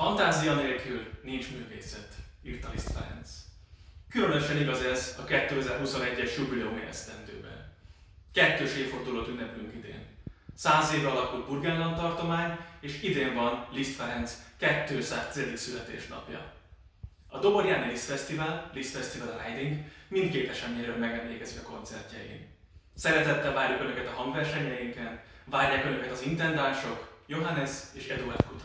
Fantázia nélkül nincs művészet, írta Liszt Ferenc. Különösen igaz ez a 2021-es jubileumi esztendőben. Kettős évfordulót ünneplünk idén. Száz éve alakult Burgenland tartomány, és idén van Liszt Ferenc 200. születésnapja. A Doborjáni Liszt Fesztivál, Liszt Festival Riding mindkét eseményről megemlékezik a koncertjein. Szeretettel várjuk Önöket a hangversenyeinken, várják Önöket az intendások, Johannes és Eduard Kutravác.